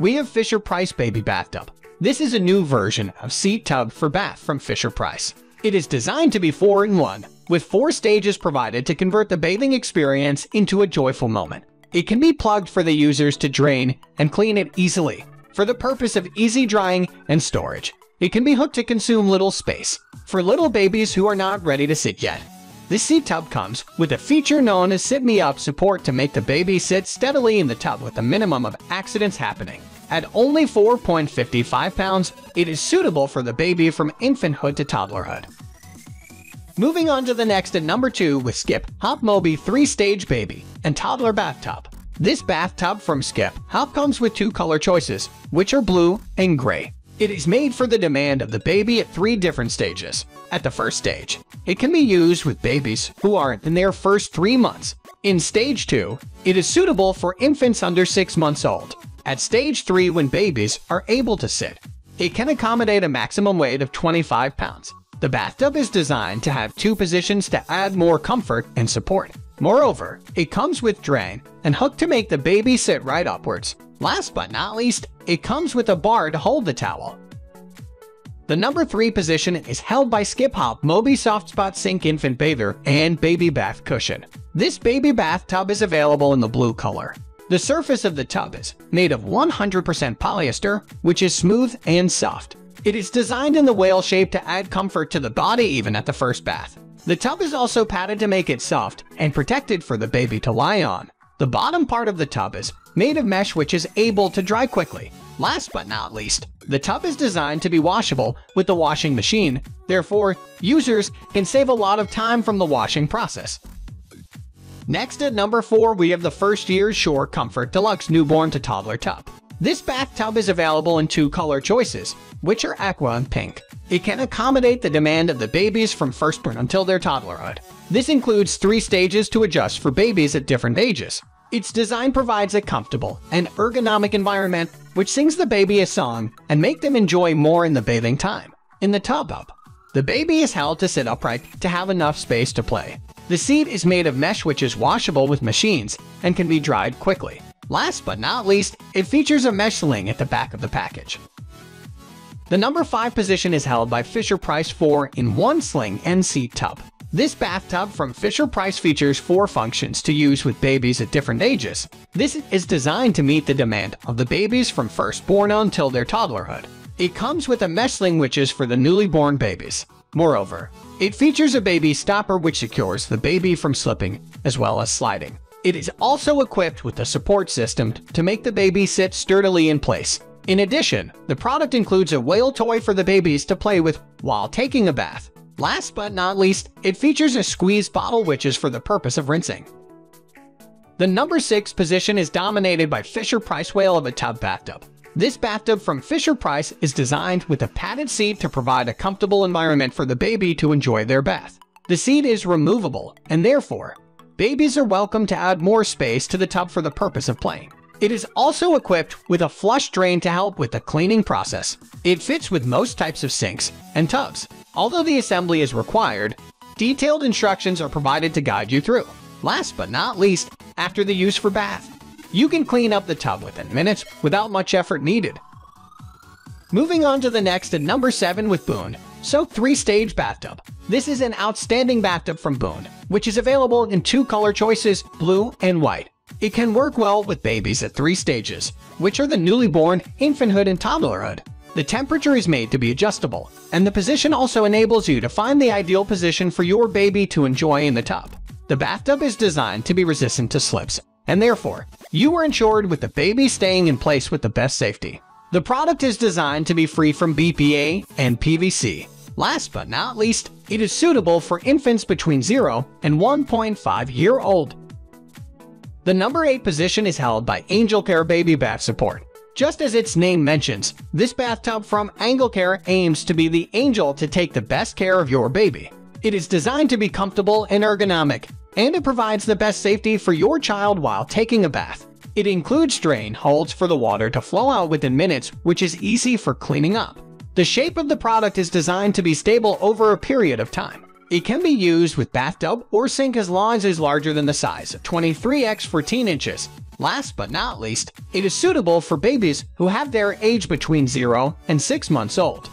we have Fisher-Price Baby Bathtub. This is a new version of seat tub for bath from Fisher-Price. It is designed to be 4-in-1, with four stages provided to convert the bathing experience into a joyful moment. It can be plugged for the users to drain and clean it easily, for the purpose of easy drying and storage. It can be hooked to consume little space, for little babies who are not ready to sit yet. This seat tub comes with a feature known as Sit Me Up support to make the baby sit steadily in the tub with a minimum of accidents happening. At only 4.55 pounds, it is suitable for the baby from infanthood to toddlerhood. Moving on to the next at number 2 with Skip Hop Moby 3-Stage Baby and Toddler Bathtub. This bathtub from Skip Hop comes with two color choices, which are blue and gray. It is made for the demand of the baby at three different stages. At the first stage, it can be used with babies who are in their first three months. In stage 2, it is suitable for infants under 6 months old. At stage 3 when babies are able to sit, it can accommodate a maximum weight of 25 pounds. The bathtub is designed to have two positions to add more comfort and support. Moreover, it comes with drain and hook to make the baby sit right upwards. Last but not least, it comes with a bar to hold the towel. The number 3 position is held by Skip Hop Moby Soft Spot Sink Infant Bather and Baby Bath Cushion. This baby bathtub is available in the blue color. The surface of the tub is made of 100% polyester, which is smooth and soft. It is designed in the whale shape to add comfort to the body even at the first bath. The tub is also padded to make it soft and protected for the baby to lie on. The bottom part of the tub is made of mesh which is able to dry quickly. Last but not least, the tub is designed to be washable with the washing machine, therefore, users can save a lot of time from the washing process. Next at number 4 we have the First Years Sure Comfort Deluxe Newborn to Toddler Tub. This bathtub is available in two color choices, which are aqua and pink. It can accommodate the demand of the babies from firstborn until their toddlerhood. This includes three stages to adjust for babies at different ages. Its design provides a comfortable and ergonomic environment which sings the baby a song and make them enjoy more in the bathing time. In the tub up, the baby is held to sit upright to have enough space to play. The seat is made of mesh which is washable with machines and can be dried quickly. Last but not least, it features a mesh sling at the back of the package. The number 5 position is held by Fisher-Price 4-in-1 Sling and Seat Tub. This bathtub from Fisher-Price features four functions to use with babies at different ages. This is designed to meet the demand of the babies from firstborn until their toddlerhood. It comes with a mesh sling which is for the newly born babies. Moreover, it features a baby stopper which secures the baby from slipping, as well as sliding. It is also equipped with a support system to make the baby sit sturdily in place. In addition, the product includes a whale toy for the babies to play with while taking a bath. Last but not least, it features a squeeze bottle which is for the purpose of rinsing. The number 6 position is dominated by Fisher-Price Whale of a Tub Bathtub. This bathtub from Fisher-Price is designed with a padded seat to provide a comfortable environment for the baby to enjoy their bath. The seat is removable, and therefore, babies are welcome to add more space to the tub for the purpose of playing. It is also equipped with a flush drain to help with the cleaning process. It fits with most types of sinks and tubs, Although the assembly is required, detailed instructions are provided to guide you through. Last but not least, after the use for bath, you can clean up the tub within minutes without much effort needed. Moving on to the next at number 7 with Boon. Soak 3-stage bathtub. This is an outstanding bathtub from Boon, which is available in two color choices, blue and white. It can work well with babies at three stages, which are the newly born, infanthood, and toddlerhood. The temperature is made to be adjustable, and the position also enables you to find the ideal position for your baby to enjoy in the tub. The bathtub is designed to be resistant to slips, and therefore, you are insured with the baby staying in place with the best safety. The product is designed to be free from BPA and PVC. Last but not least, it is suitable for infants between 0 and 1.5 year old. The number 8 position is held by Angelcare Baby Bath Support. Just as its name mentions, this bathtub from Angelcare aims to be the angel to take the best care of your baby. It is designed to be comfortable and ergonomic, and it provides the best safety for your child while taking a bath. It includes drain holes for the water to flow out within minutes, which is easy for cleaning up. The shape of the product is designed to be stable over a period of time. It can be used with bathtub or sink as long as it is larger than the size, 23x 14 inches. Last but not least, it is suitable for babies who have their age between 0 and 6 months old.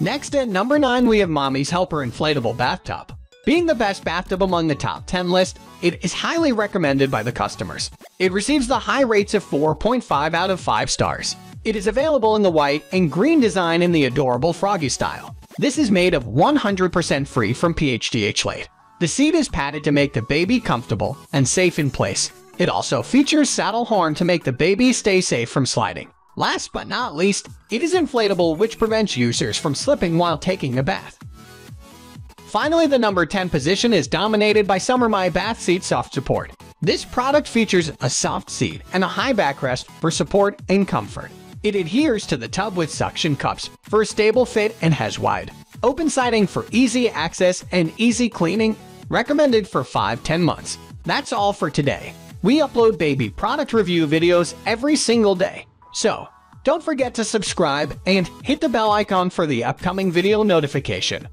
Next at number 9 we have Mommy's Helper Inflatable Bathtub. Being the best bathtub among the top 10 list, it is highly recommended by the customers. It receives the high rates of 4.5 out of 5 stars. It is available in the white and green design in the adorable froggy style. This is made of 100% free from PHDH The seat is padded to make the baby comfortable and safe in place. It also features saddle horn to make the baby stay safe from sliding. Last but not least, it is inflatable which prevents users from slipping while taking a bath. Finally, the number 10 position is dominated by Summer My Bath Seat Soft Support. This product features a soft seat and a high backrest for support and comfort. It adheres to the tub with suction cups for a stable fit and has wide open siding for easy access and easy cleaning, recommended for 5-10 months. That's all for today. We upload baby product review videos every single day, so don't forget to subscribe and hit the bell icon for the upcoming video notification.